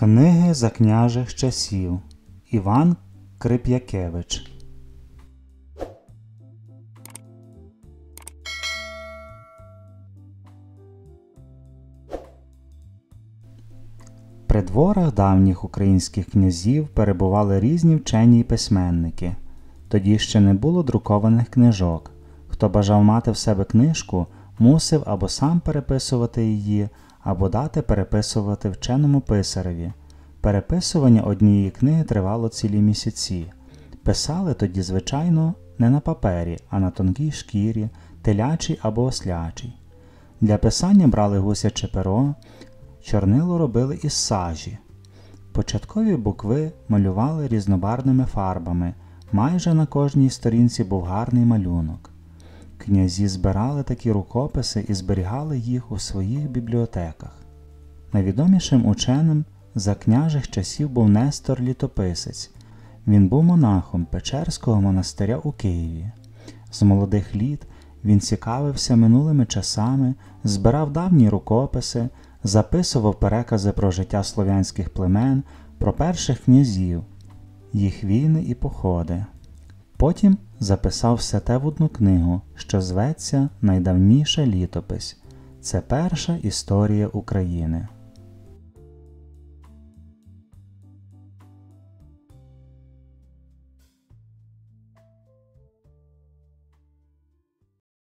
Книги за княжих часів Іван Крип'якевич При дворах давніх українських князів перебували різні вчені й письменники. Тоді ще не було друкованих книжок. Хто бажав мати в себе книжку, мусив або сам переписувати її, або дати переписувати вченому писареві. Переписування однієї книги тривало цілі місяці. Писали тоді, звичайно, не на папері, а на тонкій шкірі, телячій або ослячій. Для писання брали гусяче перо, чорнило робили із сажі. Початкові букви малювали різнобарвними фарбами, майже на кожній сторінці був гарний малюнок. Князі збирали такі рукописи і зберігали їх у своїх бібліотеках. Найвідомішим ученим за княжих часів був Нестор Літописець. Він був монахом Печерського монастиря у Києві. З молодих літ він цікавився минулими часами, збирав давні рукописи, записував перекази про життя слов'янських племен, про перших князів, їх війни і походи. Потім записав все те в одну книгу, що зветься Найдавніша літопись. Це перша історія України.